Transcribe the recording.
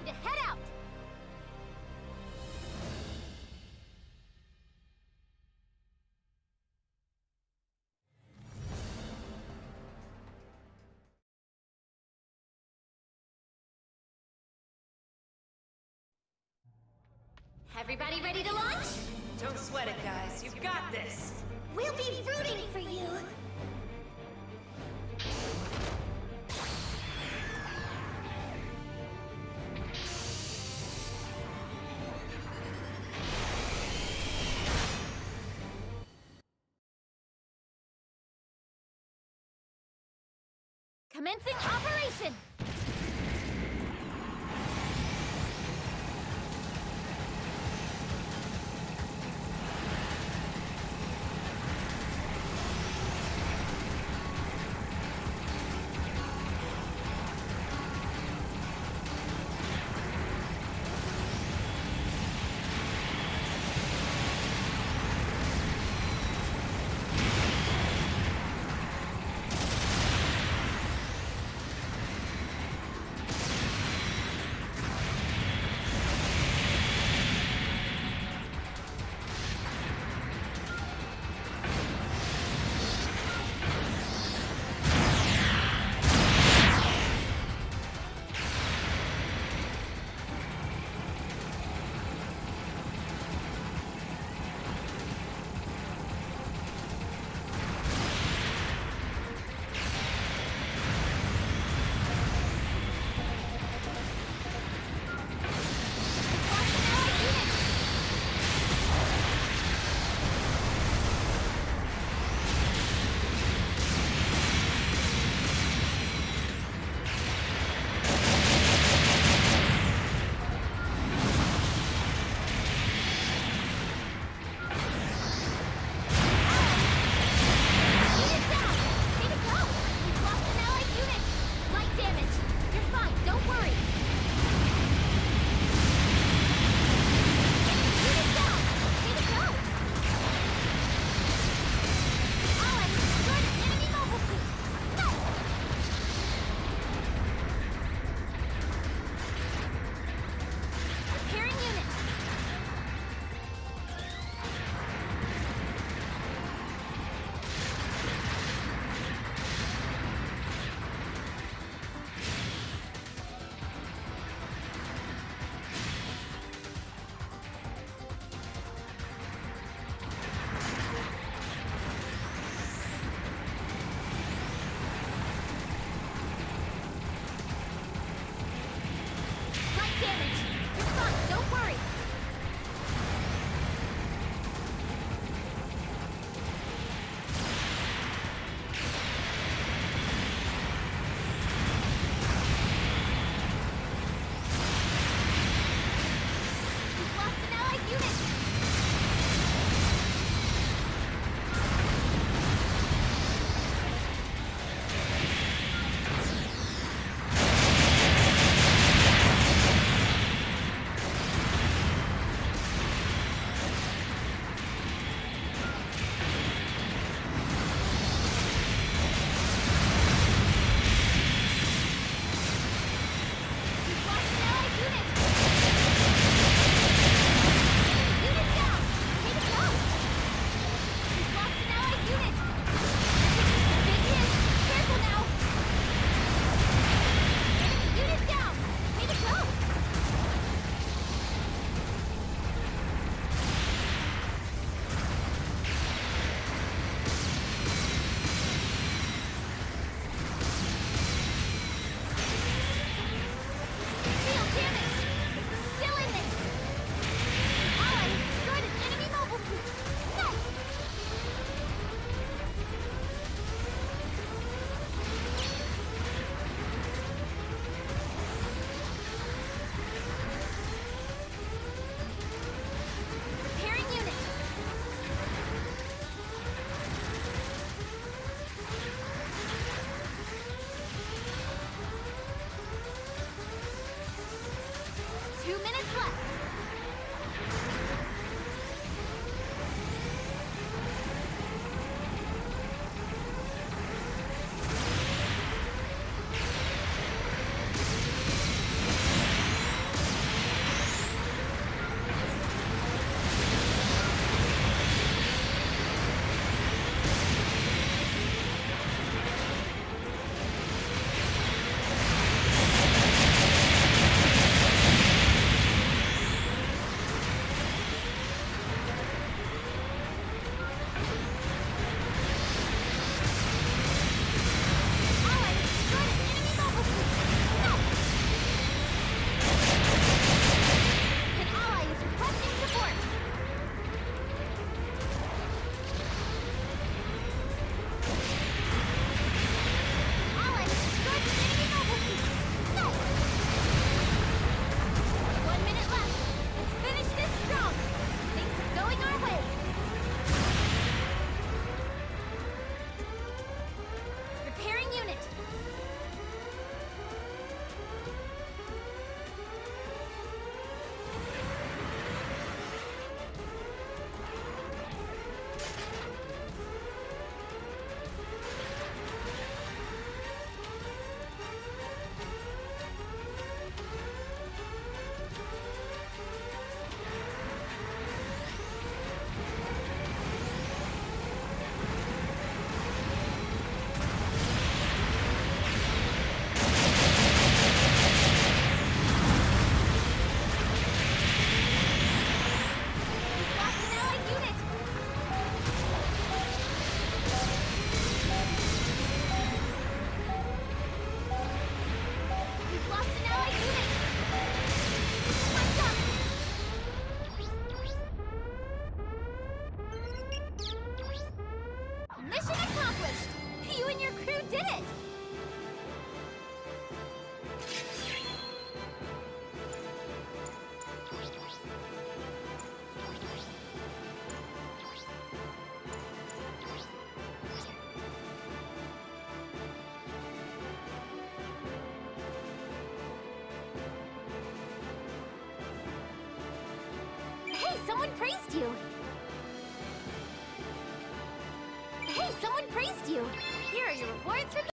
time to head out! Everybody ready to launch? Don't sweat it, guys. You've got this. We'll be rooting for you! Commencing operation! Someone praised you. Hey, someone praised you. Here are your rewards from